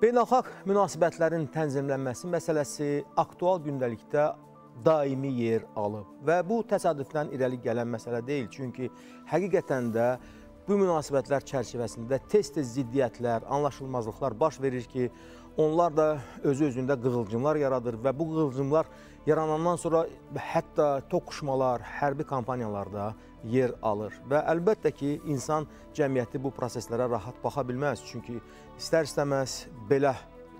Beynəlxalq münasibətlərin tənzimlənməsi məsələsi aktual gündəlikdə daimi yer alıb və bu təsadüfdən irəli gələn məsələ deyil. Çünki həqiqətən də bu münasibətlər çərçivəsində tez-tez ziddiyyətlər, anlaşılmazlıqlar baş verir ki, onlar da özü-özündə qığılcımlar yaradır və bu qığılcımlar yaranandan sonra hətta toqquşmalar, hərbi kampaniyalarda yer alır. Və əlbəttə ki, insan cəmiyyəti bu proseslərə rahat baxa bilməz. Çünki istər-istəməz belə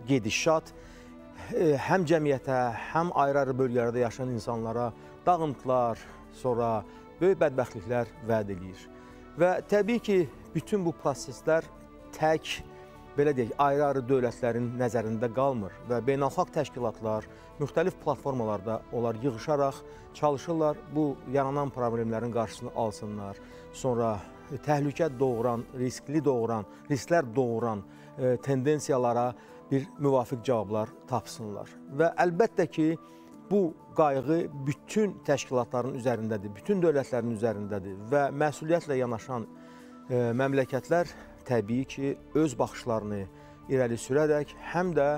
gedişat e, həm cəmiyyətə, həm ayrı-ayrı bölgələrdə yaşayan insanlara dağıntılar, sonra böyük bədbəxtliklər vəd edir. Və təbii ki, bütün bu proseslər tək belə deyək, ayrı-ayrı dövlətlərin nəzərində qalmır və beynəlxalq təşkilatlar müxtəlif platformalarda onlar yığışaraq çalışırlar bu yaranan problemlərin qarşısını alsınlar. Sonra təhlükə doğuran, riskli doğuran, risklər doğuran e, tendensiyalara bir müvafiq cavablar tapsınlar. Və əlbəttə ki, bu qayğı bütün təşkilatların üzərindədir, bütün dövlətlərin üzərindədir və məsuliyyətlə yanaşan e, məmləkətlər təbii ki, öz baxışlarını irəli sürərək həm də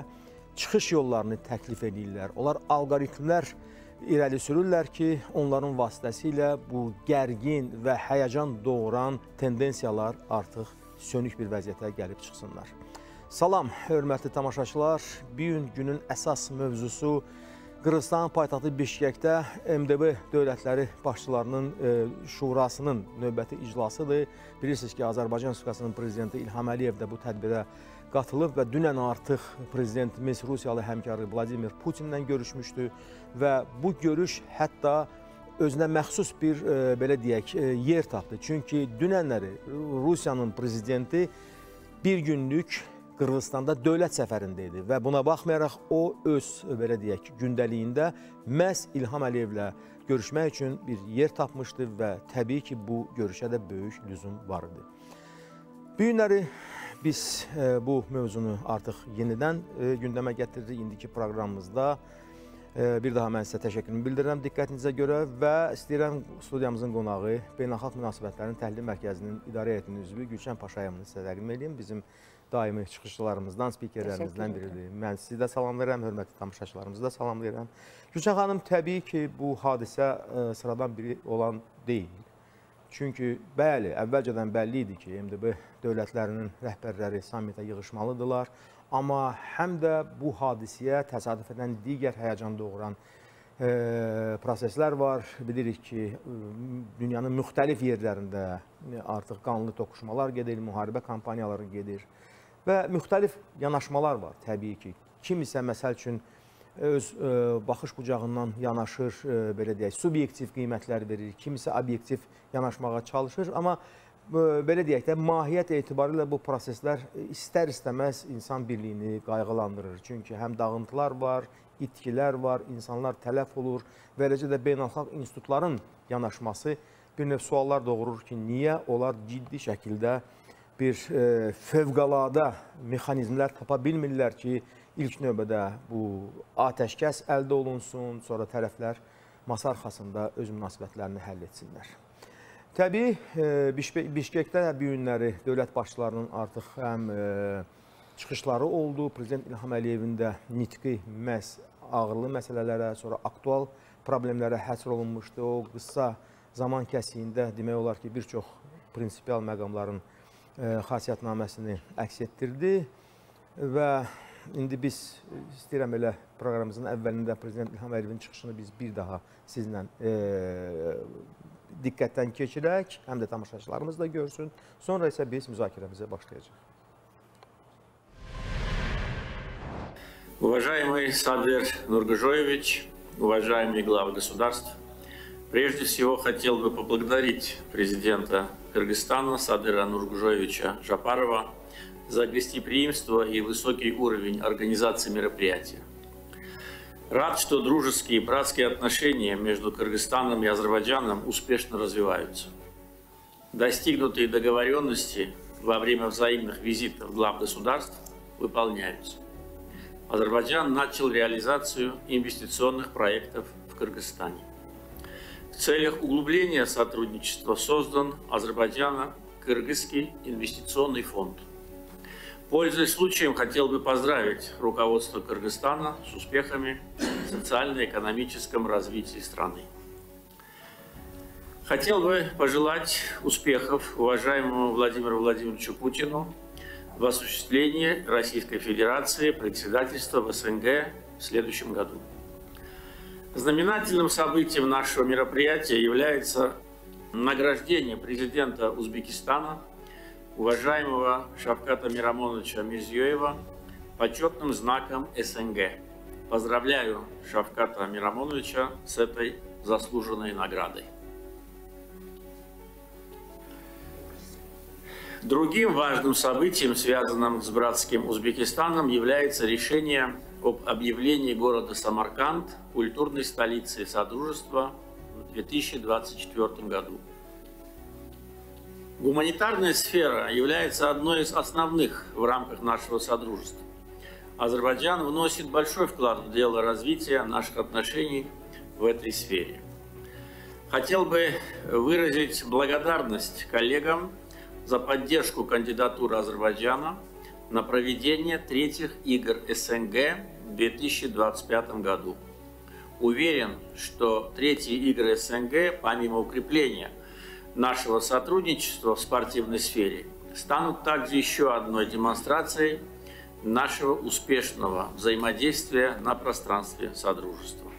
çıxış yollarını təklif edirlər. Onlar alqoritmlər irəli sürürlər ki, onların vasitəsilə bu gərgin və həyəcan doğuran tendensiyalar artıq sönük bir vəziyyətə gəlib çıxsınlar. Salam, hörmətli tamaşaçılar. Bu gün günün əsas mövzusu Qırğızstan paytaxtı Bişkəkdə MDB dövlətləri başçılarının e, şurasının növbəti iclasıdır. Bilirsiniz ki, Azərbaycan Respublikasının prezidenti İlham Əliyev də bu tədbirə qatılıb və dünən artıq prezidentimiz Rusiyalı həmkarı Vladimir Putinlə görüşmüşdü və bu görüş hətta özünə məxsus bir e, belə deyək e, yer tapdı. Çünki dünənləri Rusiyanın prezidenti bir günlük Qırğızstanda dövlət səfərində idi və buna baxmayaraq o öz belə deyək gündəliyində məhz İlham Əliyevlə görüşmək üçün bir yer tapmışdı və təbii ki, bu görüşə də böyük lüzum var idi. Bu günləri biz e, bu mövzunu artıq yenidən e, gündəmə gətirdik indiki proqramımızda. E, bir daha mən sizə təşəkkürümü bildirirəm diqqətinizə görə və istəyirəm studiyamızın qonağı Beynəlxalq Münasibətlərin Təhlil Mərkəzinin idarə heyətinin üzvü Gülşən Paşayevini sizə təqdim edeyim. Bizim daimi çıxışçılarımızdan, spikerlərimizdən biridir. Mən sizi də salamlayıram, hörmətli tamaşaçılarımızı da salamlayıram. Gülşən xanım, təbii ki, bu hadisə sıradan biri olan deyil. Çünki bəli, əvvəlcədən bəlli idi ki, MDB dövlətlərinin rəhbərləri sammitə yığışmalıdırlar. Amma həm də bu hadisiyə təsadüf edən digər həyəcan doğuran e, proseslər var. Bilirik ki, dünyanın müxtəlif yerlərində artıq qanlı toqquşmalar gedir, müharibə kampaniyaları gedir. Və müxtəlif yanaşmalar var təbii ki. Kim isə məsəl üçün öz ə, e, baxış bucağından yanaşır, ə, e, belə deyək, subyektiv qiymətlər verir, kim isə obyektiv yanaşmağa çalışır, amma ə, e, belə deyək də mahiyyət etibarilə bu proseslər istər-istəməz insan birliyini qayğılandırır. Çünki həm dağıntılar var, itkilər var, insanlar tələf olur və eləcə də beynəlxalq institutların yanaşması bir növ suallar doğurur ki, niyə onlar ciddi şəkildə bir e, fövqəladə mexanizmlər tapa bilmirlər ki, ilk növbədə bu atəşkəs əldə olunsun, sonra tərəflər masa arxasında öz münasibətlərini həll etsinlər. Təbii, e, Bişkekdə bu günləri dövlət başçılarının artıq həm e, çıxışları oldu. Prezident İlham Əliyevin də nitqi məhz ağırlı məsələlərə, sonra aktual problemlərə həsr olunmuşdu. O qısa zaman kəsiyində demək olar ki, bir çox prinsipial məqamların xasiyyətnaməsini əks etdirdi və indi biz istəyirəm elə proqramımızın əvvəlində Prezident İlham Əliyevin çıxışını biz bir daha sizlə e, diqqətdən keçirək, həm də tamaşaçılarımız da görsün. Sonra isə biz müzakirəmizə başlayacağıq. Уважаемый Садвер Нургажоевич, уважаемые главы государств, прежде всего хотел бы поблагодарить президента Кыргызстана Садыра Нургужоевича Жапарова за гостеприимство и высокий уровень организации мероприятия. Рад, что дружеские и братские отношения между Кыргызстаном и Азербайджаном успешно развиваются. Достигнутые договоренности во время взаимных визитов глав государств выполняются. Азербайджан начал реализацию инвестиционных проектов в Кыргызстане. В целях углубления сотрудничества создан Азербайджано-Кыргызский инвестиционный фонд. Пользуясь случаем, хотел бы поздравить руководство Кыргызстана с успехами в социально-экономическом развитии страны. Хотел бы пожелать успехов уважаемому Владимиру Владимировичу Путину в осуществлении Российской Федерации председательства в СНГ в следующем году. Знаменательным событием нашего мероприятия является награждение президента Узбекистана, уважаемого Шавката Мирамоновича Мирзиёева, почетным знаком СНГ. Поздравляю Шавката Мирамоновича с этой заслуженной наградой. Другим важным событием, связанным с братским Узбекистаном, является решение об объявлении города Самарканд культурной столицей Содружества в 2024 году. Гуманитарная сфера является одной из основных в рамках нашего Содружества. Азербайджан вносит большой вклад в дело развития наших отношений в этой сфере. Хотел бы выразить благодарность коллегам за поддержку кандидатуры Азербайджана на проведение третьих игр СНГ в 2025 году. Уверен, что третьи игры СНГ, помимо укрепления нашего сотрудничества в спортивной сфере, станут также еще одной демонстрацией нашего успешного взаимодействия на пространстве Содружества.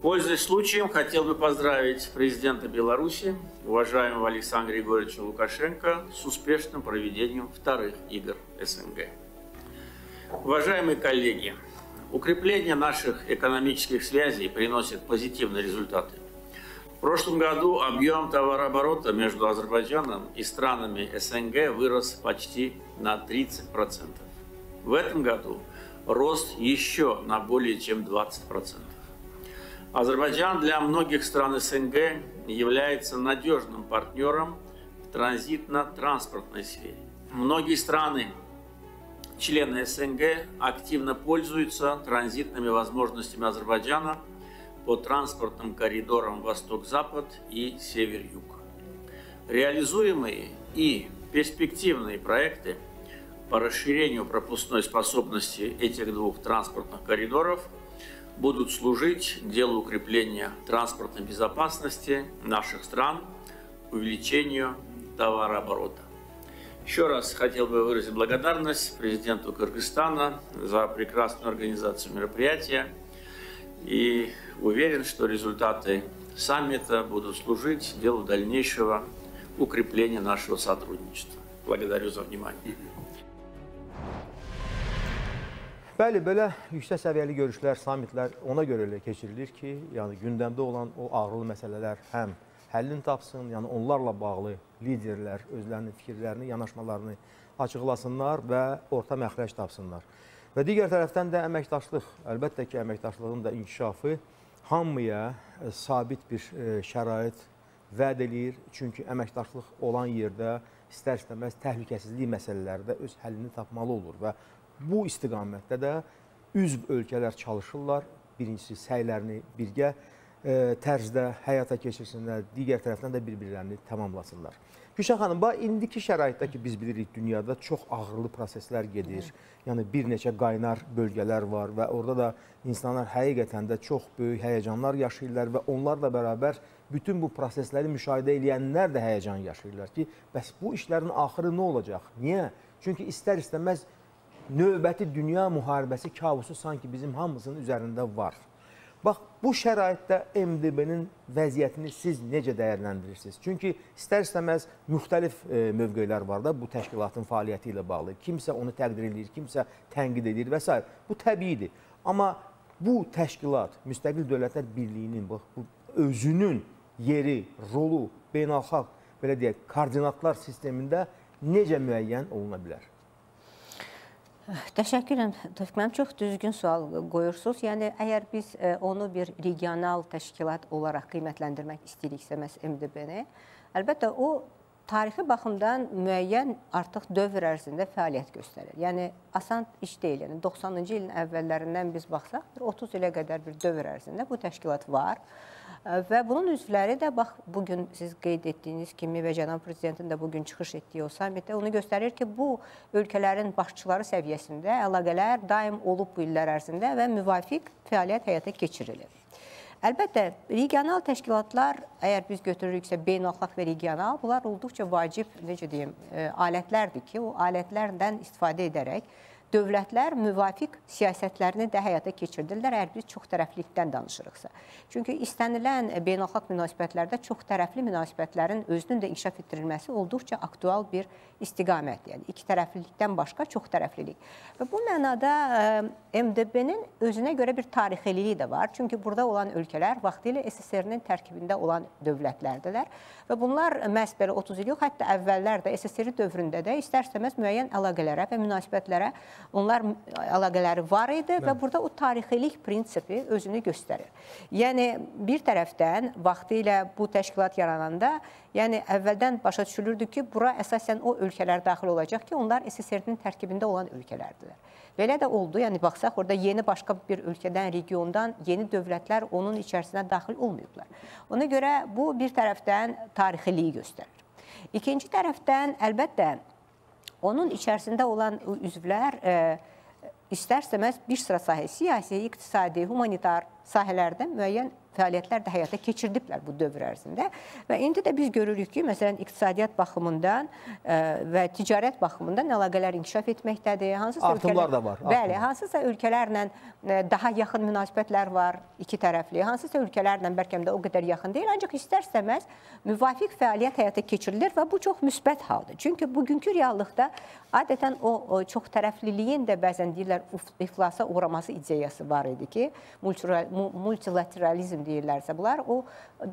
Пользуясь случаем, хотел бы поздравить президента Беларуси, уважаемого Александра Григорьевича Лукашенко, с успешным проведением вторых игр СНГ. Уважаемые коллеги, укрепление наших экономических связей приносит позитивные результаты. В прошлом году объем товарооборота между Азербайджаном и странами СНГ вырос почти на 30%. В этом году рост еще на более чем 20%. Азербайджан для многих стран СНГ является надежным партнером в транзитно-транспортной сфере. Многие страны, члены СНГ, активно пользуются транзитными возможностями Азербайджана по транспортным коридорам Восток-Запад и Север-Юг. Реализуемые и перспективные проекты по расширению пропускной способности этих двух транспортных коридоров – будут служить делу укрепления транспортной безопасности наших стран, увеличению товарооборота. Еще раз хотел бы выразить благодарность президенту Кыргызстана за прекрасную организацию мероприятия и уверен, что результаты саммита будут служить делу дальнейшего укрепления нашего сотрудничества. Благодарю за внимание. Bəli, belə yüksək səviyyəli görüşlər, samitlər ona görə elə keçirilir ki, yəni gündəmdə olan o ağrılı məsələlər həm həllini tapsın, yəni onlarla bağlı liderlər özlərinin fikirlərini, yanaşmalarını açıqlasınlar və orta məxrəc tapsınlar. Və digər tərəfdən də əməkdaşlıq, əlbəttə ki, əməkdaşlığın da inkişafı hamıya e, sabit bir e, şərait vəd eləyir. Çünki əməkdaşlıq olan yerdə istər-istəməz təhlükəsizlik məsələləri də öz həllini tapmalı olur və bu istiqamətdə də üzv ölkələr çalışırlar. Birincisi səylərini birgə e, tərzdə həyata keçirsinlər, digər tərəfdən də bir-birlərini tamamlasınlar. Gülşən xanım, bax indiki şəraitdə ki, biz bilirik dünyada çox ağırlı proseslər gedir. Yəni bir neçə qaynar bölgələr var və orada da insanlar həqiqətən də çox böyük həyəcanlar yaşayırlar və onlarla bərabər bütün bu prosesləri müşahidə edənlər də həyəcan yaşayırlar ki, bəs bu işlərin axırı nə olacaq? Niyə? Çünki istər-istəməz növbəti dünya müharibəsi kabusu sanki bizim hamımızın üzərində var. Bax, bu şəraitdə MDB-nin vəziyyətini siz necə dəyərləndirirsiniz? Çünki istər-istəməz müxtəlif e, mövqelər var da bu təşkilatın fəaliyyəti ilə bağlı. Kimsə onu təqdir edir, kimsə tənqid edir və s. Bu təbiidir. Amma bu təşkilat, Müstəqil Dövlətlər Birliyinin bax, bu özünün yeri, rolu beynəlxalq belə deyək, koordinatlar sistemində necə müəyyən oluna bilər? Təşəkkür edirəm. Tofiq müəllim çox düzgün sual qoyursunuz. Yəni əgər biz e, onu bir regional təşkilat olaraq qiymətləndirmək istəyiriksə, məs MDB-ni, əlbəttə o tarixi baxımdan müəyyən artıq dövr ərzində fəaliyyət göstərir. Yəni asan iş deyil. Yəni 90-cı ilin əvvəllərindən biz baxsaq, 30 ilə qədər bir dövr ərzində bu təşkilat var. Və bunun üzvləri də bax bu gün siz qeyd etdiyiniz kimi və cənab prezidentin də bu gün çıxış etdiyi o sammitdə onu göstərir ki, bu ölkələrin başçıları səviyyəsində əlaqələr daim olub bu illər ərzində və müvafiq fəaliyyət həyata keçirilir. Əlbəttə, regional təşkilatlar, əgər biz götürürüksə beynəlxalq və regional, bunlar olduqca vacib, necə deyim, alətlərdir ki, o alətlərdən istifadə edərək dövlətlər müvafiq siyasətlərini də həyata keçirdirlər, əgər biz çox tərəflilikdən danışırıqsa. Çünki istənilən beynəlxalq münasibətlərdə çox tərəfli münasibətlərin özünün də inkişaf etdirilməsi olduqca aktual bir istiqamətdir. Yəni iki tərəflilikdən başqa çox tərəflilik. Və bu mənada MDB-nin özünə görə bir tarixililiyi də var. Çünki burada olan ölkələr vaxtilə SSR-nin tərkibində olan dövlətlərdilər və bunlar məhz belə 30 il yox, hətta əvvəllər də SSR dövründə də istər-istəməz müəyyən əlaqələrə və münasibətlərə onlar əlaqələri var idi Mən. və burada o tarixilik prinsipi özünü göstərir. Yəni bir tərəfdən vaxtilə bu təşkilat yarananda, yəni əvvəldən başa düşülürdü ki, bura əsasən o ölkələr daxil olacaq ki, onlar SSR-nin tərkibində olan ölkələrdirlər. Belə də oldu. Yəni baxsaq, orada yeni başqa bir ölkədən, regiondan yeni dövlətlər onun içərisinə daxil olmayıblar. Ona görə bu bir tərəfdən tarixiliyi göstərir. İkinci tərəfdən əlbəttə onun içərisində olan üzvlər e, istər-istəməz bir sıra sahə, siyasi, iqtisadi, humanitar sahələrdə müəyyən fəaliyyətlər də həyata keçirdiblər bu dövr ərzində və indi də biz görürük ki, məsələn, iqtisadiyyat baxımından e, və ticarət baxımından əlaqələr inkişaf etməkdədir. Hansısa Artımlar ölkələr, da var. Bəli, artımlar. hansısa ölkələrlə e, daha yaxın münasibətlər var, iki tərəfli. Hansısa ölkələrlə bəlkə də o qədər yaxın deyil, ancaq istər-istəməz müvafiq fəaliyyət həyata keçirilir və bu çox müsbət haldır. Çünki bugünkü reallıqda adətən o, o çox tərəfliliyin də bəzən deyirlər iflasa uğraması ideyası var idi ki, multilateralizm deyirlərsə bunlar, o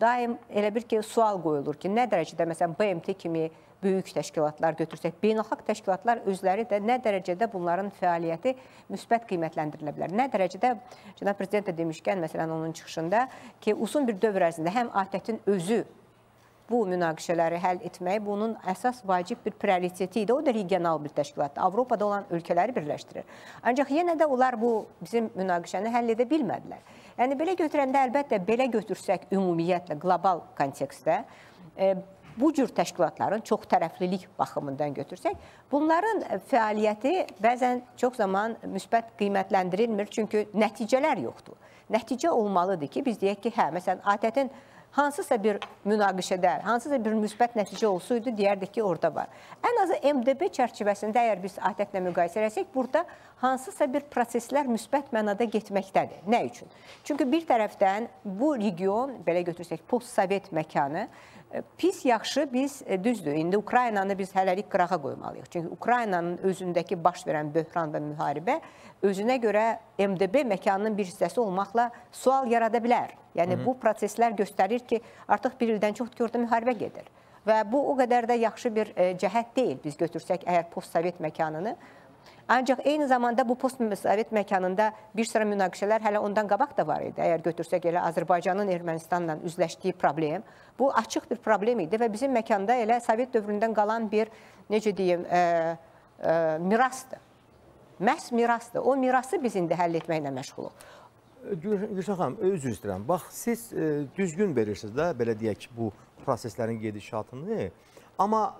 daim elə bir ki, sual qoyulur ki, nə dərəcədə məsələn BMT kimi böyük təşkilatlar götürsək, beynəlxalq təşkilatlar özləri də nə dərəcədə bunların fəaliyyəti müsbət qiymətləndirilə bilər. Nə dərəcədə cənab prezident də demişkən, məsələn onun çıxışında ki, uzun bir dövr ərzində həm ATƏT-in özü bu münaqişələri həll etmək bunun əsas vacib bir prioriteti idi. O da regional bir təşkilatdır. Avropada olan ölkələri birləşdirir. Ancaq yenə də onlar bu bizim münaqişəni həll edə bilmədilər. Yəni belə götürəndə əlbəttə belə götürsək ümumiyyətlə qlobal kontekstdə e, bu cür təşkilatların çox tərəflilik baxımından götürsək, bunların fəaliyyəti bəzən çox zaman müsbət qiymətləndirilmir, çünki nəticələr yoxdur. Nəticə olmalıdır ki, biz deyək ki, hə, məsələn, ATƏT-in hansısa bir münaqişədə, hansısa bir müsbət nəticə olsaydı, deyərdik ki, orada var. Ən azı MDB çərçivəsində əgər biz ATƏT-lə müqayisə etsək, burada hansısa bir proseslər müsbət mənada getməkdədir. Nə üçün? Çünki bir tərəfdən bu region, belə götürsək, post-sovet məkanı, pis yaxşı biz e, düzdür. İndi Ukraynanı biz hələlik qırağa qoymalıyıq. Çünki Ukraynanın özündəki baş verən böhran və müharibə özünə görə MDB məkanının bir hissəsi olmaqla sual yarada bilər. Yəni Hı -hı. bu proseslər göstərir ki, artıq bir ildən ki, orada müharibə gedir. Və bu o qədər də yaxşı bir e, cəhət deyil biz götürsək əgər post-sovet məkanını. Ancaq eyni zamanda bu post-sovet məkanında bir sıra münaqişələr hələ ondan qabaq da var idi. Əgər götürsək elə Azərbaycanın Ermənistanla üzləşdiyi problem, bu açıq bir problem idi və bizim məkanda elə Sovet dövründən qalan bir, necə deyim, e, e, mirasdır. Məhz mirasdır. O mirası biz indi həll etməklə məşğuluq. Gülşən xanım, üzr istəyirəm. Bax, siz e, düzgün verirsiniz də, belə deyək ki, bu proseslərin gedişatını. Amma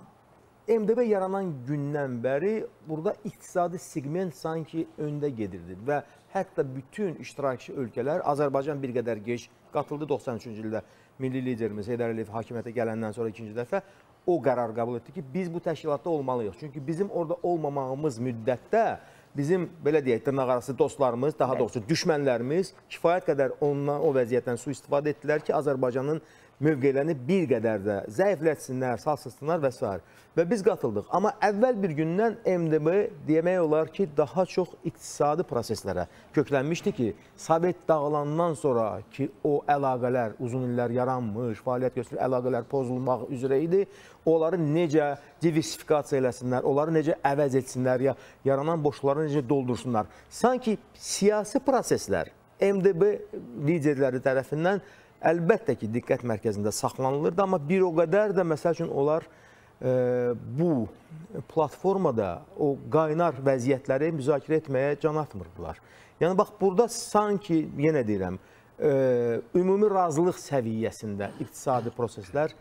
MDB yaranan gündən bəri burada iqtisadi segment sanki öndə gedirdi və hətta bütün iştirakçı ölkələr Azərbaycan bir qədər gec qatıldı 93-cü ildə milli liderimiz Heydər Əliyev hakimiyyətə gələndən sonra ikinci dəfə o qərar qəbul etdi ki, biz bu təşkilatda olmalıyıq. Çünki bizim orada olmamağımız müddətdə bizim belə deyək dırnaqarası dostlarımız, daha doğrusu düşmənlərimiz kifayət qədər ondan o vəziyyətdən su istifadə etdilər ki, Azərbaycanın mövqelərini bir qədər də zəiflətsinlər, salsınlar və s. Və biz qatıldıq. Amma əvvəl bir gündən MDB demək olar ki, daha çox iqtisadi proseslərə köklənmişdi ki, Sovet dağılandan sonra ki, o əlaqələr uzun illər yaranmış, fəaliyyət göstərir, əlaqələr pozulmaq üzrə idi. Onları necə diversifikasiya eləsinlər, onları necə əvəz etsinlər, ya yaranan boşluqları necə doldursunlar. Sanki siyasi proseslər MDB liderləri tərəfindən əlbəttə ki, diqqət mərkəzində saxlanılırdı, amma bir o qədər də məsəl üçün onlar bu platformada o qaynar vəziyyətləri müzakirə etməyə can atmırdılar. Yəni bax burada sanki yenə deyirəm, e, ümumi razılıq səviyyəsində iqtisadi proseslər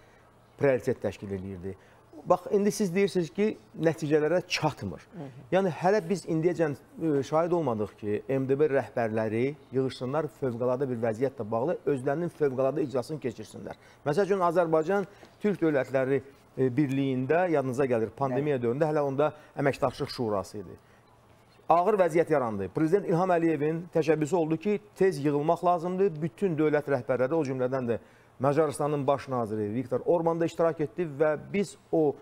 prioritet təşkil edirdi. Bax indi siz deyirsiniz ki, nəticələrə çatmır. Yəni hələ biz indiyəcən e, şahid olmadıq ki, MDB rəhbərləri yığılsınlar fövqəladə bir vəziyyətlə bağlı özlərinin fövqəladə iclasını keçirsinlər. Məsəl üçün Azərbaycan Türk Dövlətləri e, Birliyində yadınıza gəlir pandemiya dövründə hələ onda əməkdaşlıq şurası idi. Ağır vəziyyət yarandı. Prezident İlham Əliyevin təşəbbüsü oldu ki, tez yığılmaq lazımdır. Bütün dövlət rəhbərləri, o cümlədən də Macarıstanın baş naziri Viktor Orban da iştirak etdi və biz o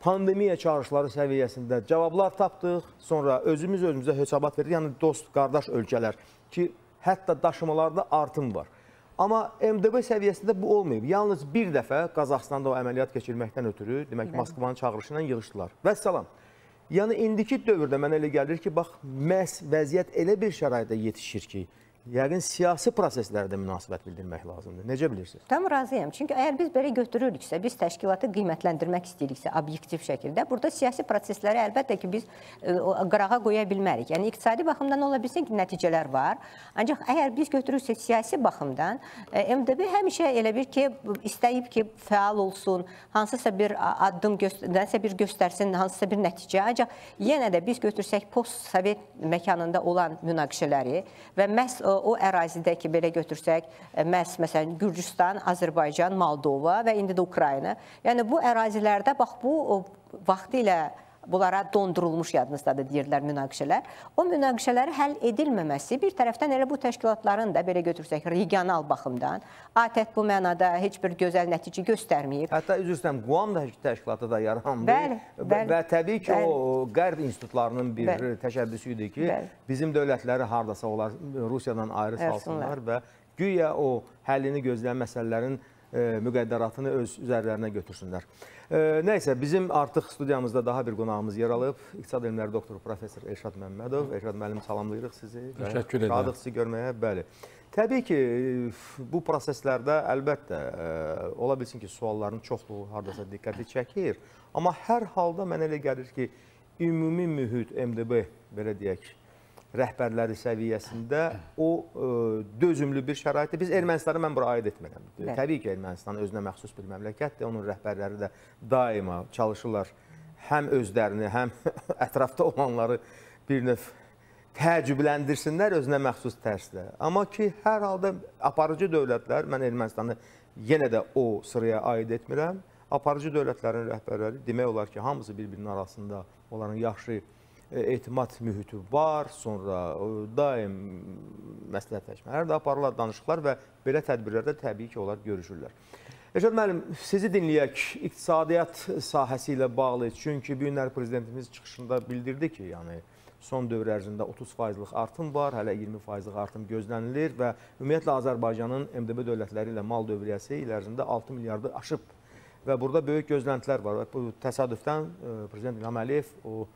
pandemiya çağırışları səviyyəsində cavablar tapdıq. Sonra özümüz özümüzə hesabat verdik. Yəni dost, qardaş ölkələr ki, hətta daşımalarda artım var. Amma MDB səviyyəsində bu olmayıb. Yalnız bir dəfə Qazaxstanda o əməliyyat keçirməkdən ötürü, demək Moskvanın çağırışı ilə yığışdılar. Vəssalam. Yəni indiki dövrdə mənə elə gəlir ki, bax məhz vəziyyət elə bir şəraitdə yetişir ki, yəqin siyasi proseslərdə münasibət bildirmək lazımdır. Necə bilirsiniz? Tam razıyam. Çünki əgər biz belə götürürüksə, biz təşkilatı qiymətləndirmək istəyiriksə obyektiv şəkildə, burada siyasi prosesləri əlbəttə ki, biz ə, qırağa qoya bilmərik. Yəni iqtisadi baxımdan ola bilsin ki, nəticələr var. Ancaq əgər biz götürürsək siyasi baxımdan, ə, MDB həmişə elə bir ki, istəyib ki, fəal olsun, hansısa bir addım göstərsə bir göstərsin, hansısa bir nəticə. Ancaq yenə də biz götürsək post-sovet məkanında olan münaqişələri və məhz o, o ərazidə ki, belə götürsək, məhz məsələn Gürcüstan, Azərbaycan, Moldova və indi də Ukrayna. Yəni bu ərazilərdə bax bu vaxtilə bunlara dondurulmuş yadınızdadır deyirlər münaqişələr. O münaqişələri həll edilməməsi bir tərəfdən elə bu təşkilatların da belə götürsək regional baxımdan ATƏT bu mənada heç bir gözəl nəticə göstərməyib. Hətta üzr istəyirəm, Quam da təşkilatı da yarandı. Bəli, bəli. Və təbii ki, bəli. o qərb institutlarının bir Bəli. təşəbbüsü idi ki, Bəli. bizim dövlətləri hardasa onlar Rusiyadan ayrı salsınlar və güya o həllini gözləyən məsələlərin müqəddəratını öz üzərlərinə götürsünlər. E, nəysə, bizim artıq studiyamızda daha bir qonağımız yer alıb. İqtisad elmləri doktoru professor Elşad Məmmədov. Elşad müəllim salamlayırıq sizi. Təşəkkür edirəm. Şadıq sizi görməyə. Bəli. Təbii ki, bu proseslərdə əlbəttə ə, ola bilsin ki, sualların çoxluğu hardasa diqqəti çəkir, amma hər halda mənə elə gəlir ki, ümumi mühit MDB belə deyək, rəhbərləri səviyyəsində o ə, dözümlü bir şəraitdə biz Ermənistanı mən bura aid etmirəm. Bəli. Təbii ki, Ermənistan özünə məxsus bir məmləkətdir. Onun rəhbərləri də daima çalışırlar həm özlərini, həm ətrafda olanları bir növ təəccübləndirsinlər özünə məxsus tərzdə. Amma ki, hər halda aparıcı dövlətlər, mən Ermənistanı yenə də o sıraya aid etmirəm. Aparıcı dövlətlərin rəhbərləri demək olar ki, hamısı bir-birinin arasında onların yaxşı e, etimad mühiti var, sonra e, daim məsləhətləşmələr də aparırlar, danışıqlar və belə tədbirlərdə təbii ki, onlar görüşürlər. Eşad müəllim, sizi dinləyək iqtisadiyyat sahəsi ilə bağlı. Çünki bu günlər prezidentimiz çıxışında bildirdi ki, yəni son dövr ərzində 30%lıq artım var, hələ 20%lıq artım gözlənilir və ümumiyyətlə Azərbaycanın MDB dövlətləri ilə mal dövriyyəsi il ərzində 6 milyardı aşıb və burada böyük gözləntilər var. Bu təsadüfdən e, prezident İlham Əliyev o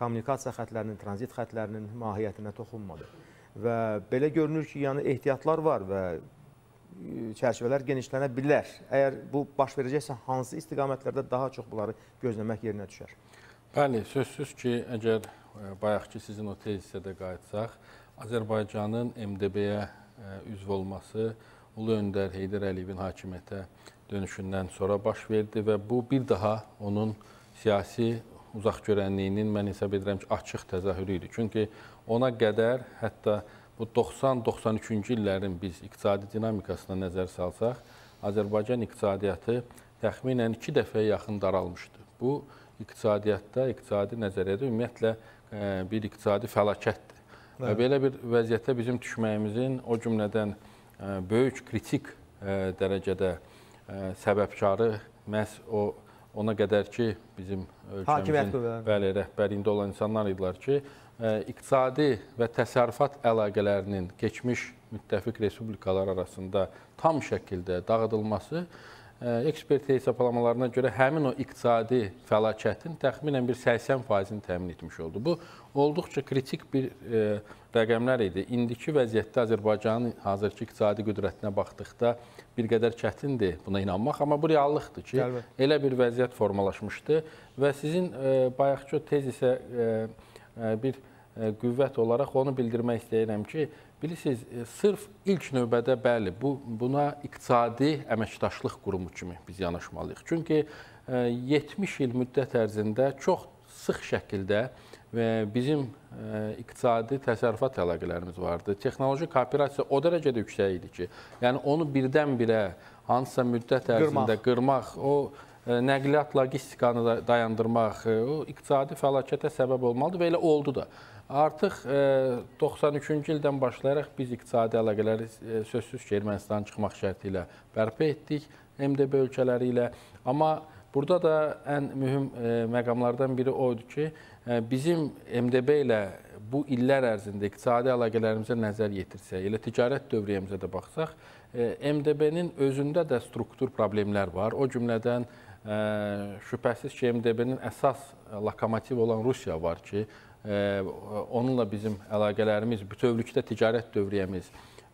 kommunikasiya xətlərinin, tranzit xətlərinin mahiyyətinə toxunmadı. Və belə görünür ki, yəni ehtiyatlar var və e, çərçivələr genişlənə bilər. Əgər bu baş verəcəksə, hansı istiqamətlərdə daha çox bunları gözləmək yerinə düşər? Bəli, sözsüz ki, əgər ə, bayaqki sizin o tezisə də qayıtsaq, Azərbaycanın MDB-yə ə, üzv olması Ulu Öndər Heydər Əliyevin hakimiyyətə dönüşündən sonra baş verdi və bu bir daha onun siyasi uzaqgörənliyinin mən hesab edirəm ki, açıq təzahürü idi. Çünki ona qədər hətta bu 90-93-cü illərin biz iqtisadi dinamikasına nəzər salsaq, Azərbaycan iqtisadiyyatı təxminən 2 dəfəyə yaxın daralmışdı. Bu iqtisadiyyatda, iqtisadi nəzəriyyədə ümumiyyətlə ə, bir iqtisadi fəlakətdir. Və belə bir vəziyyətə bizim düşməyimizin o cümlədən ə, böyük kritik ə, dərəcədə səbəbkarı məhz o ona qədər ki, bizim ölkəmizin bəli rəhbərliyində olan insanlar idilər ki, ə, iqtisadi və təsərrüfat əlaqələrinin keçmiş müttəfiq respublikalar arasında tam şəkildə dağıdılması ekspert hesablamalarına görə həmin o iqtisadi fəlakətin təxminən bir 80%-ni təmin etmiş oldu. Bu olduqca kritik bir ə, rəqəmlər idi. İndiki vəziyyətdə Azərbaycanın hazırki iqtisadi qüdrətinə baxdıqda bir qədər çətindir buna inanmaq, amma bu reallıqdır ki, Əlbəttə. elə bir vəziyyət formalaşmışdı və sizin ə, bayaqki o tezisə ə, ə, bir e, qüvvət olaraq onu bildirmək istəyirəm ki, bilirsiniz, e, sırf ilk növbədə bəli, bu buna iqtisadi əməkdaşlıq qurumu kimi biz yanaşmalıyıq. Çünki 70 il müddət ərzində çox sıx şəkildə və bizim ə, iqtisadi təsərrüfat əlaqələrimiz vardı. Texnoloji kooperasiya o dərəcədə yüksək idi ki, yəni onu birdən-birə hansısa müddət ərzində qırmaq, qırmaq o nəqliyyat logistikanı da dayandırmaq, o iqtisadi fəlakətə səbəb olmalıdır və elə oldu da. Artıq ə, 93-cü ildən başlayaraq biz iqtisadi əlaqələri ə, sözsüz ki, Ermənistan çıxmaq şərti ilə bərpa etdik MDB ölkələri ilə. Amma burada da ən mühüm ə, məqamlardan biri oydu ki, bizim MDB ilə bu illər ərzində iqtisadi əlaqələrimizə nəzər yetirsək, elə ticarət dövriyyəmizə də baxsaq, MDB-nin özündə də struktur problemlər var. O cümlədən şübhəsiz ki, MDB-nin əsas lokomotiv olan Rusiya var ki, onunla bizim əlaqələrimiz, bütövlükdə ticarət dövriyyəmiz,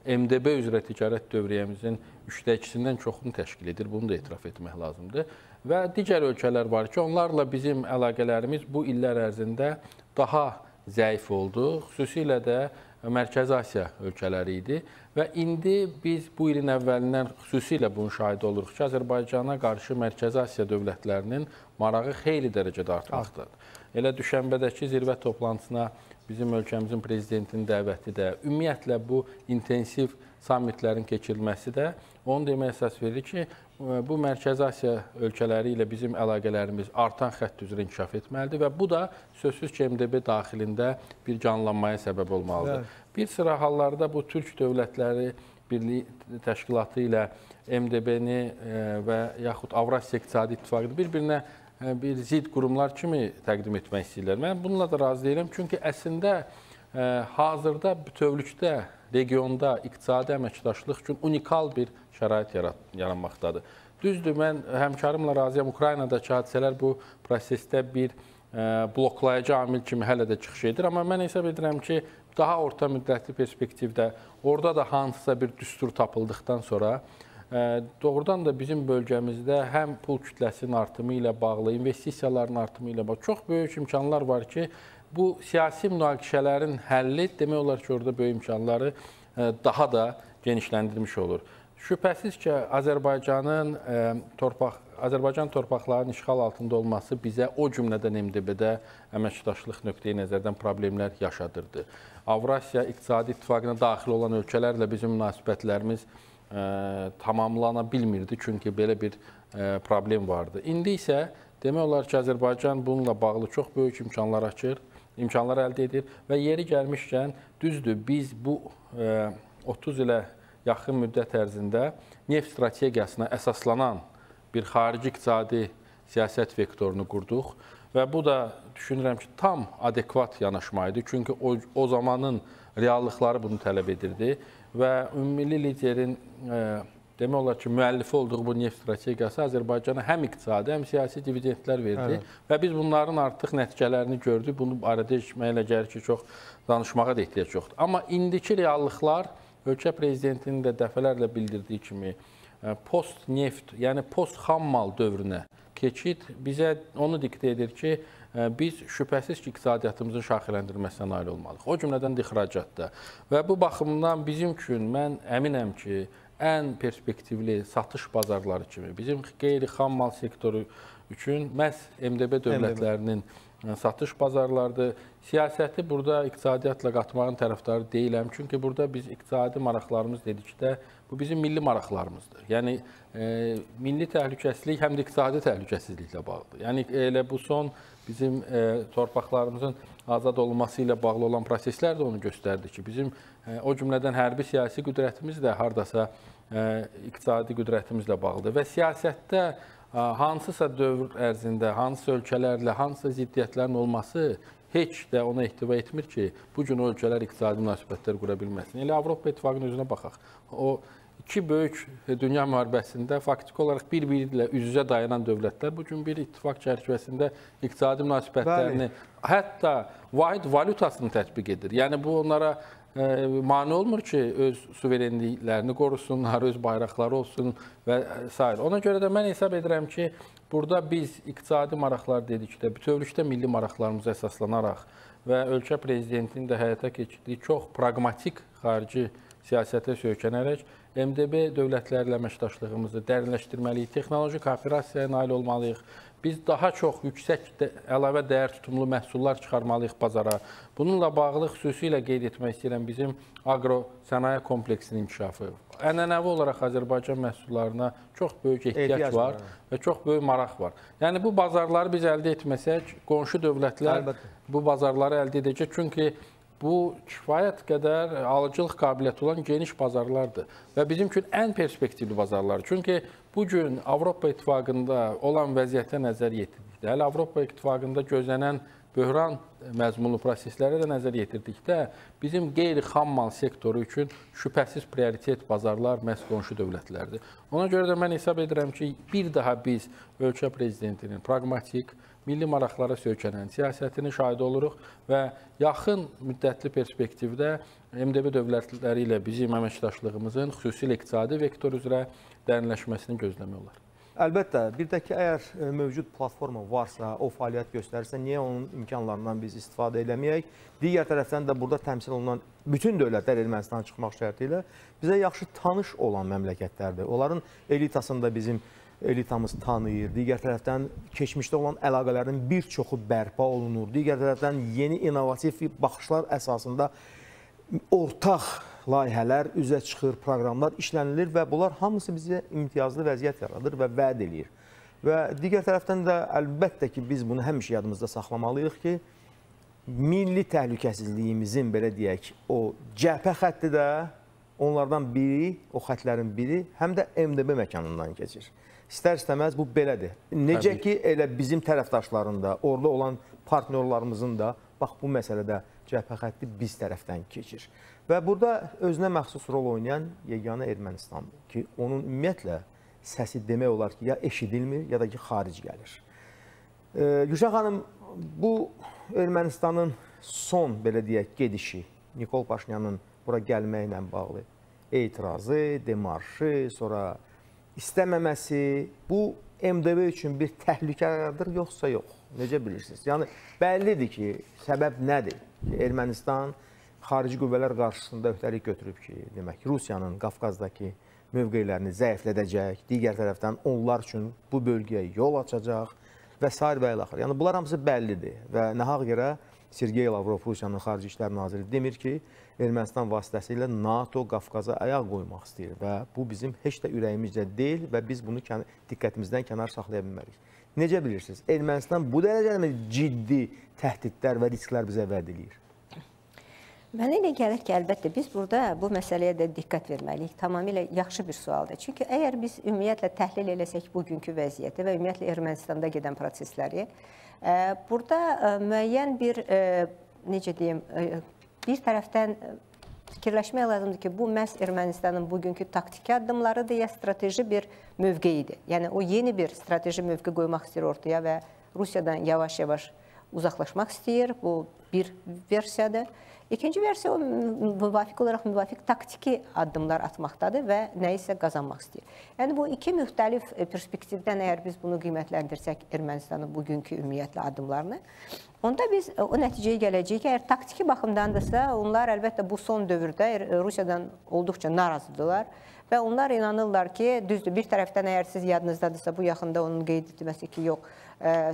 MDB üzrə ticarət dövriyyəmizin üçdə ikisindən çoxunu təşkil edir. Bunu da etiraf etmək lazımdır. Və digər ölkələr var ki, onlarla bizim əlaqələrimiz bu illər ərzində daha zəif oldu. Xüsusilə də Mərkəzi Asiya ölkələri idi və indi biz bu ilin əvvəlindən xüsusilə bunun şahidi oluruq ki, Azərbaycana qarşı Mərkəzi Asiya dövlətlərinin marağı xeyli dərəcədə artmaqdadır. Elə düşənbədəki zirvə toplantısına bizim ölkəmizin prezidentinin dəvəti də, ümumiyyətlə bu intensiv sammitlərin keçirilməsi də onu deməyə əsas verir ki, bu Mərkəzi Asiya ölkələri ilə bizim əlaqələrimiz artan xətt üzrə inkişaf etməlidir və bu da sözsüz ki, MDB daxilində bir canlanmaya səbəb olmalıdır. Evet. Bir sıra hallarda bu Türk dövlətləri Birliyi Təşkilatı ilə MDB-ni e, və yaxud Avrasiya İqtisadi İttifaqını bir-birinə e, bir zid qurumlar kimi təqdim etmək istəyirlər. Mən bununla da razı deyiləm, çünki əslində e, hazırda bütövlükdə regionda iqtisadi əməkdaşlıq üçün unikal bir şərait yaranmaqdadır. Düzdür, mən həmkarımla razıyam, Ukraynadakı hadisələr bu prosesdə bir ə, e, bloklayıcı amil kimi hələ də çıxış edir, amma mən hesab edirəm ki, daha orta müddətli perspektivdə orada da hansısa bir düstur tapıldıqdan sonra doğrudan da bizim bölgəmizdə həm pul kütləsinin artımı ilə bağlı, investisiyaların artımı ilə bağlı çox böyük imkanlar var ki, bu siyasi münaqişələrin həlli demək olar ki, orada böyük imkanları daha da genişləndirmiş olur. Şübhəsiz ki, Azərbaycanın torpaq Azərbaycan torpaqlarının işğal altında olması bizə o cümlədən MDB-də əməkdaşlıq nöqteyi nəzərdən problemlər yaşadırdı. Avrasiya İqtisadi İttifaqına daxil olan ölkələrlə bizim münasibətlərimiz ə, e, tamamlana bilmirdi, çünki belə bir ə, problem vardı. İndi isə demək olar ki, Azərbaycan bununla bağlı çox böyük imkanlar açır imkanlar əldə edir və yeri gəlmişkən düzdür, biz bu ə, 30 ilə yaxın müddət ərzində neft strategiyasına əsaslanan bir xarici iqtisadi siyasət vektorunu qurduq və bu da düşünürəm ki, tam adekvat yanaşma idi. Çünki o, o zamanın reallıqları bunu tələb edirdi və ümummilli liderin ə, demək olar ki, müəllifi olduğu bu neft strategiyası Azərbaycana həm iqtisadi, həm siyasi dividendlər verdi evet. və biz bunların artıq nəticələrini gördük. Bunu barədə içməklə gəlir ki, çox danışmağa da ehtiyac yoxdur. Amma indiki reallıqlar ölkə prezidentinin də dəfələrlə bildirdiyi kimi e, post neft, yəni post xammal dövrünə keçid bizə onu diktə edir ki, e, biz şübhəsiz ki, iqtisadiyyatımızın şaxələndirilməsinə nail olmalıyıq. O cümlədən də ixracatda. Və bu baxımdan bizim üçün mən əminəm ki, ən perspektivli satış bazarları kimi bizim qeyri-xam mal sektoru üçün məhz MDB dövlətlərinin MDB. Satış bazarlarıdır. Siyasəti burada iqtisadiyyatla qatmağın tərəfdarı deyiləm. Çünki burada biz iqtisadi maraqlarımız dedikdə bu bizim milli maraqlarımızdır. Yəni e, milli təhlükəsizlik həm də iqtisadi təhlükəsizliklə bağlıdır. Yəni elə bu son bizim e, torpaqlarımızın azad olunması ilə bağlı olan proseslər də onu göstərdi ki, bizim e, o cümlədən hərbi siyasi qüdrətimiz də hardasa e, iqtisadi qüdrətimizlə bağlıdır və siyasətdə e, hansısa dövr ərzində, hansı ölkələrlə, hansısa ziddiyyətlərin olması heç də ona ehtiva etmir ki, bu gün o ölkələr iqtisadi münasibətlər qura bilməsin. Elə Avropa İttifaqının özünə baxaq. O iki böyük dünya müharibəsində faktiki olaraq bir-biri ilə üz-üzə dayanan dövlətlər bu gün bir ittifaq çərçivəsində iqtisadi münasibətlərini, Bəli. hətta vahid valyutasını tətbiq edir. Yəni bu onlara mane olmur ki, öz suverenliklərini qorusunlar, öz bayraqları olsun və s. Ona görə də mən hesab edirəm ki, burada biz iqtisadi maraqlar dedikdə, bütövlükdə milli maraqlarımıza əsaslanaraq və ölkə prezidentinin də həyata keçirdiyi çox praqmatik xarici siyasətə söykənərək MDB dövlətləri ilə əməkdaşlığımızı dərinləşdirməliyik, texnoloji kooperasiyaya nail olmalıyıq. Biz daha çox yüksək də, əlavə dəyər tutumlu məhsullar çıxarmalıyıq bazara. Bununla bağlı xüsusilə qeyd etmək istəyirəm bizim aqro sənaye kompleksinin inkişafı. Ənənəvi olaraq Azərbaycan məhsullarına çox böyük ehtiyac, Ehtiyac var var. və çox böyük maraq var. Yəni bu bazarları biz əldə etməsək, qonşu dövlətlər Əlbəttə. bu bazarları əldə edəcək. Çünki bu kifayət qədər alıcılıq qabiliyyəti olan geniş bazarlardır və bizim üçün ən perspektivli bazarlar. Çünki bu gün Avropa İttifaqında olan vəziyyətə nəzər yetirdikdə, hələ Avropa İttifaqında gözlənən böhran məzmunlu proseslərə də nəzər yetirdikdə bizim qeyri-xam mal sektoru üçün şübhəsiz prioritet bazarlar məhz qonşu dövlətlərdir. Ona görə də mən hesab edirəm ki, bir daha biz ölkə prezidentinin praqmatik, milli maraqlara söykənən siyasətinin şahidi oluruq və yaxın müddətli perspektivdə MDB dövlətləri ilə bizim əməkdaşlığımızın xüsusilə iqtisadi vektor üzrə dərinləşməsini gözləmək olar. Əlbəttə, bir də ki, əgər e, mövcud platforma varsa, o fəaliyyət göstərirsə, niyə onun imkanlarından biz istifadə eləməyək? Digər tərəfdən də burada təmsil olunan bütün dövlətlər Ermənistan çıxmaq şərti ilə bizə yaxşı tanış olan məmləkətlərdir. Onların elitasında bizim elitamız tanıyır. Digər tərəfdən keçmişdə olan əlaqələrin bir çoxu bərpa olunur. Digər tərəfdən yeni innovativ baxışlar əsasında ortaq layihələr üzə çıxır, proqramlar işlənilir və bunlar hamısı bizə imtiyazlı vəziyyət yaradır və vəd eləyir. Və digər tərəfdən də əlbəttə ki, biz bunu həmişə yadımızda saxlamalıyıq ki, milli təhlükəsizliyimizin belə deyək, o cəbhə xətti də onlardan biri, o xətlərin biri həm də MDB məkanından keçir. İstər-istəməz bu belədir. Necə Təbii. ki, elə bizim tərəfdaşların da, orada olan partnyorlarımızın da bax bu məsələdə cəbhə xətti biz tərəfdən keçir. Və burada özünə məxsus rol oynayan yeganə Ermənistandır ki, onun ümumiyyətlə səsi demək olar ki, ya eşidilmir, ya da ki, xaric gəlir. Gülşən xanım, bu Ermənistanın son belə deyək gedişi, Nikol Paşinyanın bura gəlməklə bağlı etirazı, demarşı, sonra istəməməsi bu MDB üçün bir təhlükə yaradır yoxsa yox? Necə bilirsiniz? Yəni bəllidir ki, səbəb nədir? Ermənistan xarici qüvvələr qarşısında öhdəlik götürüb ki, demək Rusiyanın Qafqazdakı mövqelərini zəiflədəcək, digər tərəfdən onlar üçün bu bölgəyə yol açacaq və s. və ilə axır. Yəni bunlar hamısı bəllidir və nəhaq yerə Sergey Lavrov Rusiyanın xarici işlər naziri demir ki, Ermənistan vasitəsilə NATO Qafqaza ayaq qoymaq istəyir və bu bizim heç də ürəyimizdə deyil və biz bunu kən diqqətimizdən kənar saxlaya bilmərik. Necə bilirsiniz? Ermənistan bu dərəcədə ciddi təhdidlər və risklər bizə vəd edir? Mənə elə gəlir ki, əlbəttə biz burada bu məsələyə də diqqət verməliyik. Tamamilə yaxşı bir sualdır. Çünki əgər biz ümumiyyətlə təhlil eləsək bugünkü vəziyyəti və ümumiyyətlə Ermənistanda gedən prosesləri, ə, burada ə, müəyyən bir ə, necə deyim, bir tərəfdən fikirləşmək lazımdır ki, bu məhz Ermənistanın bugünkü taktiki addımlarıdır ya strateji bir mövqeyidir. Yəni o yeni bir strateji mövqe qoymaq istəyir ortaya və Rusiyadan yavaş-yavaş uzaqlaşmaq istəyir. Bu bir versiyadır. İkinci versiya o müvafiq olaraq müvafiq taktiki addımlar atmaqdadır və nəyisə qazanmaq istəyir. Yəni bu iki müxtəlif e, perspektivdən əgər biz bunu qiymətləndirsək Ermənistanın bugünkü ümumiyyətlə addımlarını, onda biz e, o nəticəyə gələcəyik ki, əgər taktiki baxımdandırsa, onlar əlbəttə bu son dövrdə e, Rusiyadan olduqca narazıdırlar və onlar inanırlar ki, düzdür, bir tərəfdən əgər siz yadınızdadırsa, bu yaxında onun qeyd etməsi ki, yox,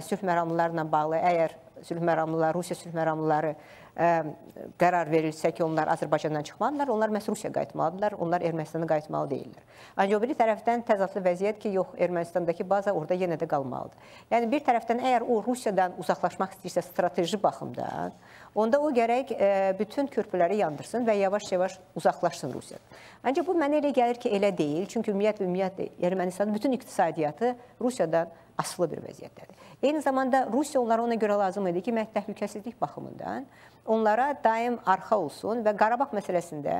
sülh məramlılarla bağlı, əgər sülh məramlıları, Rusiya sülh məramlıları qərar verilsə ki, onlar Azərbaycandan çıxmalıdırlar, onlar məhz Rusiyaya qayıtmalıdırlar, onlar Ermənistana qayıtmalı deyillər. Ancaq biri tərəfdən təzadlı vəziyyət ki, yox, Ermənistandakı baza orada yenə də qalmalıdır. Yəni bir tərəfdən əgər o Rusiyadan uzaqlaşmaq istəyirsə strateji baxımdan, onda o gərək bütün körpüləri yandırsın və yavaş-yavaş uzaqlaşsın Rusiyadan. Ancaq bu mənə elə gəlir ki, elə deyil. Çünki ümumiyyətlə ümumiyyətlə Ermənistanın bütün iqtisadiyyatı Rusiyadan asılı bir vəziyyətdədir. Eyni zamanda Rusiya onlara ona görə lazım idi ki, təhlükəsizlik baxımından onlara daim arxa olsun və Qarabağ məsələsində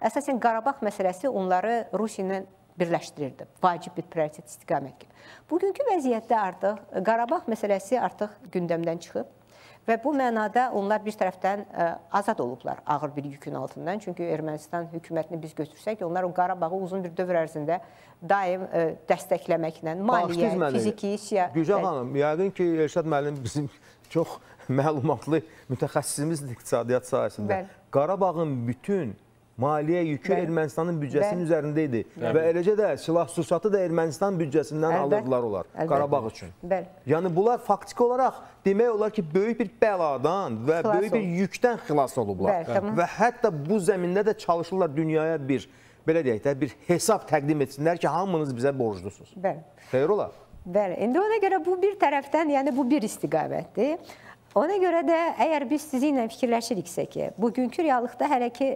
əsasən Qarabağ məsələsi onları Rusiya ilə birləşdirirdi. Vacib bir prioritet istiqamət kimi. Bugünkü vəziyyətdə artıq Qarabağ məsələsi artıq gündəmdən çıxıb Və bu mənada onlar bir tərəfdən ə, azad olublar ağır bir yükün altından. Çünki Ermənistan hökumətini biz götürsək, onlar o Qarabağı uzun bir dövr ərzində daim ə, dəstəkləməklə, maliyyə, fiziki, siyasi... Gücə xanım, yəqin ki, Elşad müəllim bizim çox məlumatlı mütəxəssisimizdir iqtisadiyyat sahəsində. Bəli. Qarabağın bütün maliyyə yükü Bəli. Ermənistanın büdcəsinin Bəli. üzərində idi və eləcə də silah sursatı da Ermənistan büdcəsindən Əlbət. alırdılar onlar Əlbət. Qarabağ üçün. Bəli. Yəni bunlar faktiki olaraq demək olar ki, böyük bir bəladan və Xilas böyük bir olub. yükdən xilas olublar. Bəli, tamam. Və hətta bu zəmində də çalışırlar dünyaya bir belə deyək də bir hesab təqdim etsinlər ki, hamınız bizə borclusunuz. Bəli. Xeyr ola. Bəli, indi ona görə bu bir tərəfdən, yəni bu bir istiqamətdir. Ona görə də əgər biz sizinlə fikirləşiriksə ki, bugünkü reallıqda hələ ki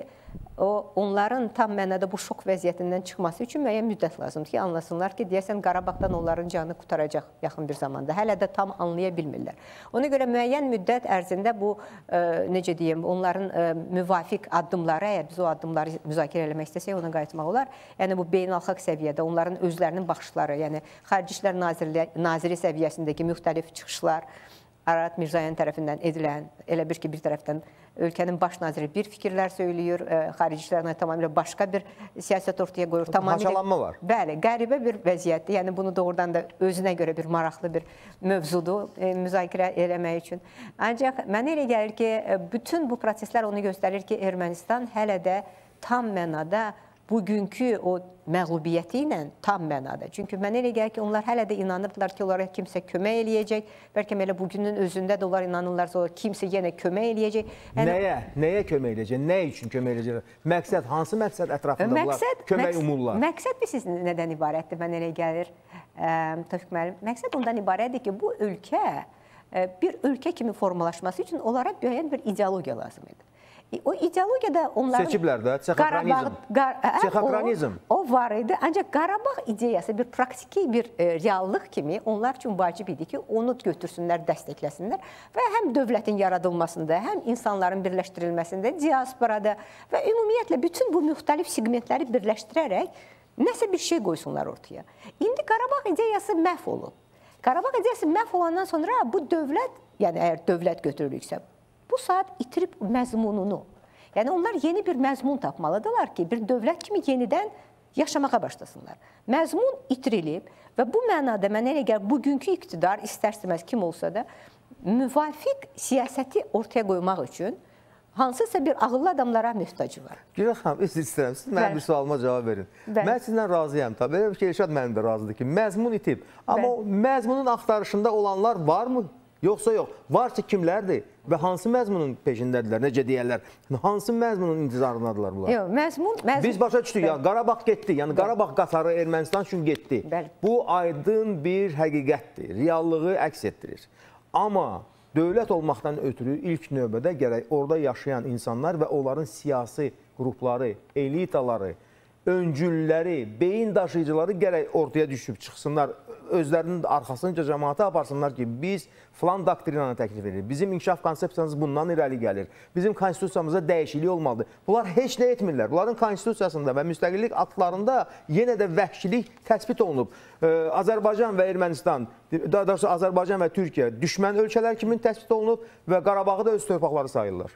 o onların tam mənada bu şok vəziyyətindən çıxması üçün müəyyən müddət lazımdır ki, anlasınlar ki, deyəsən Qarabağdan onların canı qutaracaq yaxın bir zamanda. Hələ də tam anlaya bilmirlər. Ona görə müəyyən müddət ərzində bu ə, necə deyim, onların ə, müvafiq addımları, əgər biz o addımları müzakirə etmək istəsək, ona qayıtmaq olar. Yəni bu beynəlxalq səviyyədə onların özlərinin baxışları, yəni Xarici İşlər Nazirliyi naziri səviyyəsindəki müxtəlif çıxışlar, Arat Mirzayan tərəfindən edilən, elə bir ki, bir tərəfdən ölkənin baş naziri bir fikirlər söyləyir, ə, xarici işlərlə tamamilə başqa bir siyasət ortaya qoyur. haşalanma var. Bəli, qəribə bir vəziyyətdir. Yəni bunu doğrudan da özünə görə bir maraqlı bir mövzudur e, müzakirə eləmək üçün. Ancaq mənə elə gəlir ki, e, bütün bu proseslər onu göstərir ki, Ermənistan hələ də tam mənada bugünkü o məğlubiyyəti ilə tam mənada. Çünki mənə elə gəlir ki, onlar hələ də inanırdılar ki, onlara kimsə kömək eləyəcək. Bəlkə elə bugünün özündə də onlar inanırlarsa, o kimsə yenə kömək eləyəcək. Nəyə? Nəyə kömək edəcək? Nə üçün kömək edəcək? Məqsəd hansı məqsəd ətrafında bunlar kömək məqsəd- umurlar? Məqsəd bilirsiniz nədən ibarətdir? Mənə elə gəlir, ə, Tofiq müəllim. Məqsəd ondan ibarətdir ki, bu ölkə ə, bir ölkə kimi formalaşması üçün onlara müəyyən bir ideologiya lazım idi. E, O ideologiya da onların Seçiblər də, çexokranizm. Qarabağ- Qar- hə, Çexokranizm. O, o var idi. Ancaq Qarabağ ideyası bir praktiki bir e, reallıq kimi onlar üçün vacib idi ki, onu götürsünlər, dəstəkləsinlər və həm dövlətin yaradılmasında, həm insanların birləşdirilməsində, diasporada və ümumiyyətlə bütün bu müxtəlif seqmentləri birləşdirərək nəsə bir şey qoysunlar ortaya. İndi Qarabağ ideyası məhv olub. Qarabağ ideyası məhv olandan sonra bu dövlət, yəni əgər dövlət götürülüksə, bu saat itirib məzmununu. Yəni onlar yeni bir məzmun tapmalıdırlar ki, bir dövlət kimi yenidən yaşamağa başlasınlar. Məzmun itirilib və bu mənada mənə elə gəlir bugünkü iqtidar istər-istəməz kim olsa da müvafiq siyasəti ortaya qoymaq üçün hansısa bir ağıllı adamlara möhtacı var. Gülə xanım, üzr istəyirəm. Siz mənim bir sualıma cavab verin. Bəli. Mən sizlə razıyam. Tabii belə bir ki, Elşad mənim də razıdır ki, məzmun itib. Amma Bəli. o məzmunun axtarışında olanlar varmı? Yoxsa yox. Varsa kimlərdir və hansı məzmunun peşindədirlər? Necə deyərlər? Hansı məzmunun intizarındadılar bunlar? Yox, məzmun, məzmun Biz başa düşdük, ya Qarabağ getdi. Yəni Qarabağ qatarı Ermənistan üçün getdi. Bəli. Bu aydın bir həqiqətdir. Reallığı əks etdirir. Amma dövlət olmaqdan ötürü ilk növbədə gərək orada yaşayan insanlar və onların siyasi qrupları, elitaları, öncülləri, beyin daşıyıcıları gərək ortaya düşüb çıxsınlar. Özlərinin arxasınca cəmaata aparsınlar ki, biz filan doktrinanı təklif edirik. Bizim inkişaf konsepsiyamız bundan irəli gəlir. Bizim konstitusiyamıza dəyişiklik olmalıdır. Bunlar heç nə etmirlər. Bunların konstitusiyasında və müstəqillik aktlarında yenə də vəhşilik təsbit olunub. Azərbaycan və Ermənistan, daha doğrusu Azərbaycan və Türkiyə düşmən ölkələr kimi təsbit olunub və Qarabağı da öz torpaqları sayırlar.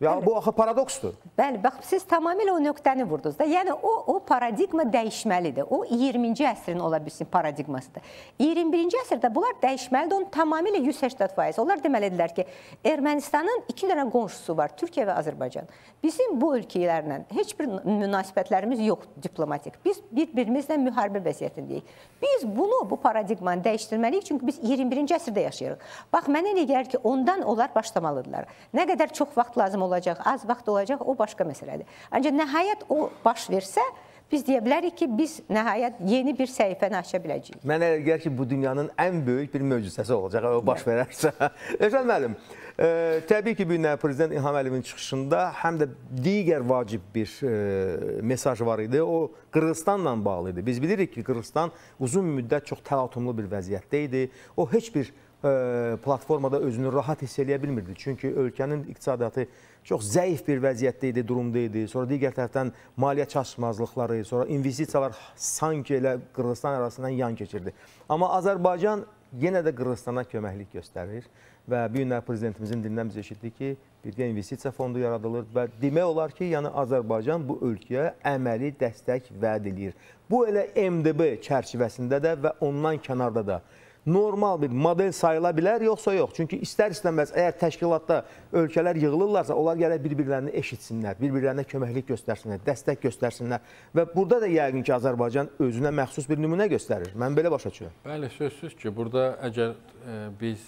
Ya bu axı paradoksdur. Bəli, bax siz tamamilə o nöqtəni vurdunuz da. Yəni o o paradigma dəyişməlidir. O 20-ci əsrin ola bilsin paradigmasıdır. 21-ci əsrdə bunlar dəyişməlidir. Onun tamamilə 180%. Onlar deməlidirlər ki, Ermənistanın iki dənə qonşusu var, Türkiyə və Azərbaycan. Bizim bu ölkələrlə heç bir münasibətlərimiz yoxdur diplomatik. Biz bir-birimizlə müharibə vəziyyətindəyik. Biz bunu, bu paradigmanı dəyişdirməliyik çünki biz 21-ci əsrdə yaşayırıq. Bax mənə elə gəlir ki, ondan onlar başlamalıdırlar. Nə qədər çox vaxt lazım olacaq, az vaxt olacaq, o başqa məsələdir. Ancaq nəhayət o baş versə, biz deyə bilərik ki, biz nəhayət yeni bir səhifəni aça biləcəyik. Mənə elə gəlir ki, bu dünyanın ən böyük bir möcüzəsi olacaq, o baş verərsə. Elşən müəllim, e, təbii ki, bu gün Prezident İlham Əliyevin çıxışında həm də digər vacib bir e, mesaj var idi. O Qırğızstanla bağlı idi. Biz bilirik ki, Qırğızstan uzun müddət çox təlatumlu bir vəziyyətdə idi. O heç bir e, platformada özünü rahat hiss eləyə bilmirdi. Çünki ölkənin iqtisadiyyatı çox zəif bir vəziyyətdə idi, durumda idi. Sonra digər tərəfdən maliyyə çatışmazlıqları, sonra investisiyalar sanki elə Qırğızstan arasından yan keçirdi. Amma Azərbaycan yenə də Qırğızstana köməklik göstərir və bu günlər prezidentimizin dilindən biz eşitdik ki, birgə investisiya fondu yaradılır və demək olar ki, yəni Azərbaycan bu ölkəyə əməli dəstək vəd edir. Bu elə MDB çərçivəsində də və ondan kənarda da normal bir model sayıla bilər, yoxsa yox? Çünki istər-istəməz əgər təşkilatda ölkələr yığılırlarsa, onlar gərək bir-birlərini eşitsinlər, bir-birlərinə köməklik göstərsinlər, dəstək göstərsinlər və burada da yəqin ki, Azərbaycan özünə məxsus bir nümunə göstərir. Mən belə başa düşürəm. Bəli, sözsüz ki, burada əgər e, biz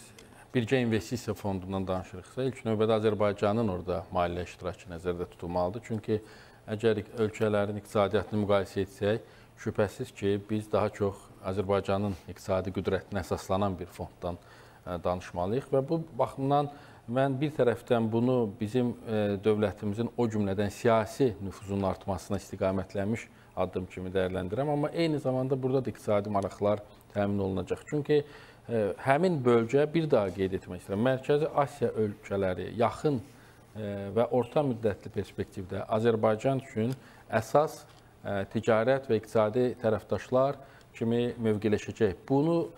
birgə investisiya fondundan danışırıqsa, ilk növbədə Azərbaycanın orada maliyyə iştirakı nəzərdə tutulmalıdır. Çünki əgər ölkələrin iqtisadiyyatını müqayisə etsək, şübhəsiz ki, biz daha çox Azərbaycanın iqtisadi qüdrətinə əsaslanan bir fonddan e, danışmalıyıq və bu baxımdan mən bir tərəfdən bunu bizim e, dövlətimizin o cümlədən siyasi nüfuzunun artmasına istiqamətlənmiş addım kimi dəyərləndirirəm, amma eyni zamanda burada da iqtisadi maraqlar təmin olunacaq. Çünki e, həmin bölgə bir daha qeyd etmək istəyirəm. Mərkəzi Asiya ölkələri yaxın və orta müddətli perspektivdə Azərbaycan üçün əsas ticarət və iqtisadi tərəfdaşlar kimi mövqeləşəcək. Bunu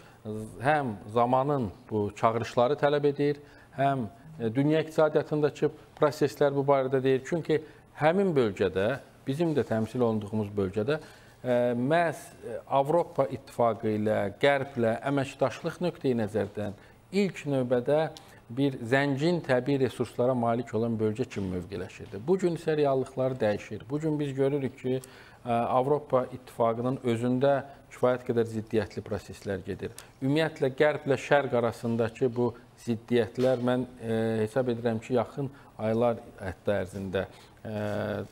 həm zamanın bu çağırışları tələb edir, həm e, dünya iqtisadiyyatındakı proseslər bu barədə deyir. Çünki həmin bölgədə, bizim də təmsil olunduğumuz bölgədə e, məhz e, Avropa İttifaqı ilə, Qərblə əməkdaşlıq nöqteyi nəzərdən ilk növbədə bir zəngin təbii resurslara malik olan bölgə kimi mövqeləşirdi. Bu gün isə reallıqlar dəyişir. Bu gün biz görürük ki, Avropa İttifaqının özündə kifayət qədər ziddiyyətli proseslər gedir. Ümumiyyətlə qərblə şərq arasındakı bu ziddiyyətlər mən e, hesab edirəm ki, yaxın aylar hətta ərzində e,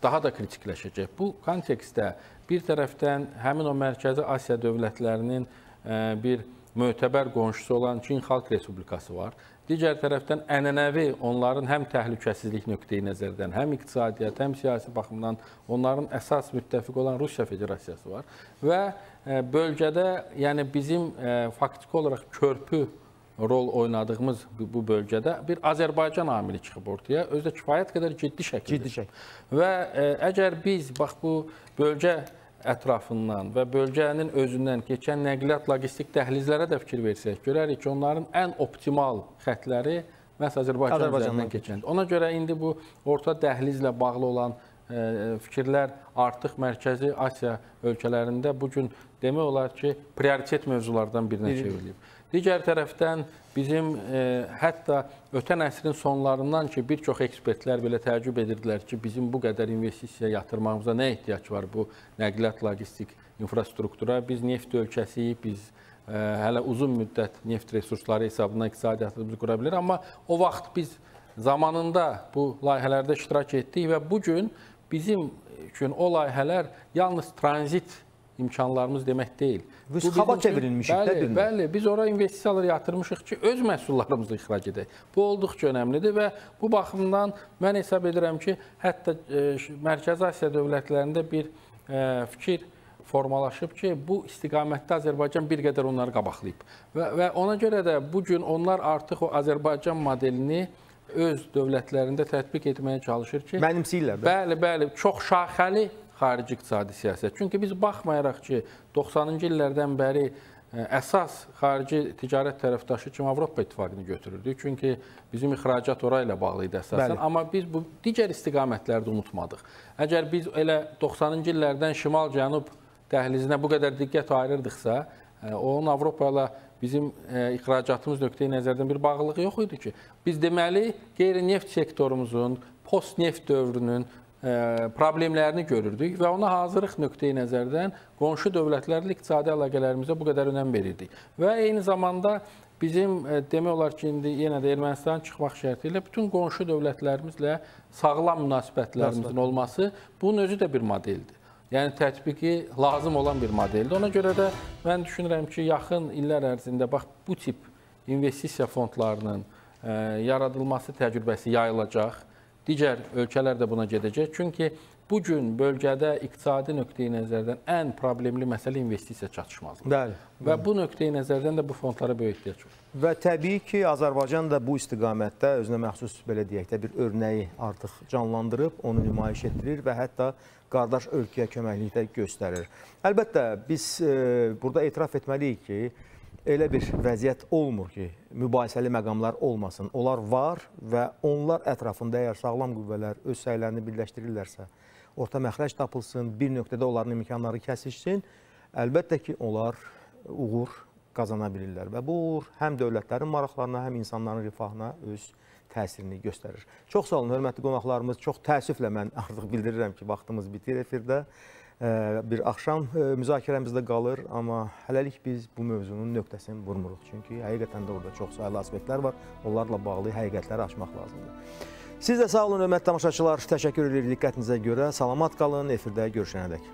daha da kritikləşəcək. Bu kontekstdə bir tərəfdən həmin o Mərkəzi Asiya dövlətlərinin e, bir mötəbər qonşusu olan Çin Xalq Respublikası var. Digər tərəfdən ənənəvi onların həm təhlükəsizlik nöqteyi nəzərdən, həm iqtisadiyyat, həm siyasi baxımdan onların əsas müttəfiqi olan Rusiya Federasiyası var və e, bölgədə, yəni bizim e, faktiki olaraq körpü rol oynadığımız bu bölgədə bir Azərbaycan amili çıxıb ortaya, özü də kifayət qədər ciddi şəkildə. Ciddi şəkildə. Və e, əgər biz bax bu bölgə ətrafından və bölgənin özündən keçən nəqliyyat logistik dəhlizlərə də fikir versək, görərik ki, onların ən optimal xətləri məhz Azərbaycan üzərindən keçəndir. Ona görə indi bu orta dəhlizlə bağlı olan e, fikirlər artıq Mərkəzi Asiya ölkələrində bu gün demək olar ki, prioritet mövzulardan birinə çevrilib. Digər tərəfdən bizim e, hətta ötən əsrin sonlarından ki, bir çox ekspertlər belə təəccüb edirdilər ki, bizim bu qədər investisiya yatırmağımıza nə ehtiyac var bu nəqliyyat logistik infrastruktura? Biz neft ölkəsiyik, biz e, hələ uzun müddət neft resursları hesabına iqtisadiyyatımızı qura bilər, amma o vaxt biz zamanında bu layihələrdə iştirak etdik və bu gün bizim üçün o layihələr yalnız tranzit imkanlarımız demək deyil. Hava çevrilmişik bəli, də bir Bəli, biz ora investisiyalar yatırmışıq ki, öz məhsullarımızı ixrac edək. Bu olduqca önəmlidir və bu baxımdan mən hesab edirəm ki, hətta e, Mərkəzi Asiya dövlətlərində bir e, fikir formalaşıb ki, bu istiqamətdə Azərbaycan bir qədər onları qabaqlayıb. Və, və ona görə də bu gün onlar artıq o Azərbaycan modelini öz dövlətlərində tətbiq etməyə çalışır ki, mənimsəyirlər də. Bəli, bəli, çox şaxəli xarici iqtisadi siyasət. Çünki biz baxmayaraq ki, 90-cı illərdən bəri e, əsas xarici ticarət tərəfdaşı kimi Avropa İttifaqını götürürdük. Çünki bizim ixracat ora ilə bağlı idi əsasən. Bəli. Amma biz bu digər istiqamətləri də unutmadıq. Əgər biz elə 90-cı illərdən şimal-cənub dəhlizinə bu qədər diqqət ayırırdıqsa, e, onun Avropa ilə bizim e, ixracatımız nöqteyi nəzərdən bir bağlılığı yox idi ki. Biz deməli qeyri-neft sektorumuzun, post-neft dövrünün problemlərini görürdük və ona hazırlıq nöqteyi nəzərdən qonşu dövlətlərlə iqtisadi əlaqələrimizə bu qədər önəm verirdik. Və eyni zamanda bizim demək olar ki, indi yenə də Ermənistan çıxmaq şərti ilə bütün qonşu dövlətlərimizlə sağlam münasibətlərimizin olması bunun özü də bir modeldir. Yəni tətbiqi lazım olan bir modeldir. Ona görə də mən düşünürəm ki, yaxın illər ərzində bax bu tip investisiya fondlarının ə, yaradılması təcrübəsi yayılacaq digər ölkələr də buna gedəcək. Çünki bu gün bölgədə iqtisadi nöqteyi nəzərdən ən problemli məsələ investisiya çatışmazlığı. Bəli. Və bu nöqteyi nəzərdən də bu fondlara böyük ehtiyac var. Və təbii ki, Azərbaycan da bu istiqamətdə özünə məxsus belə deyək də bir örnəyi artıq canlandırıb, onu nümayiş etdirir və hətta qardaş ölkəyə köməklik də göstərir. Əlbəttə biz e, burada etiraf etməliyik ki, elə bir vəziyyət olmur ki, mübahisəli məqamlar olmasın. Onlar var və onlar ətrafında əgər sağlam qüvvələr öz səylərini birləşdirirlərsə, orta məxrəc tapılsın, bir nöqtədə onların imkanları kəsişsin, əlbəttə ki, onlar uğur qazana bilirlər və bu uğur həm dövlətlərin maraqlarına, həm insanların rifahına öz təsirini göstərir. Çox sağ olun, hörmətli qonaqlarımız. Çox təəssüflə mən artıq bildirirəm ki, vaxtımız bitir efirdə. Bir axşam müzakirəmizdə qalır, amma hələlik biz bu mövzunun nöqtəsini vurmuruq. Çünki həqiqətən də orada çox saylı aspektlər var. Onlarla bağlı həqiqətləri açmaq lazımdır. Siz də sağ olun, hörmətli tamaşaçılar. Təşəkkür edirik diqqətinizə görə. Salamat qalın, efirdə görüşənədək.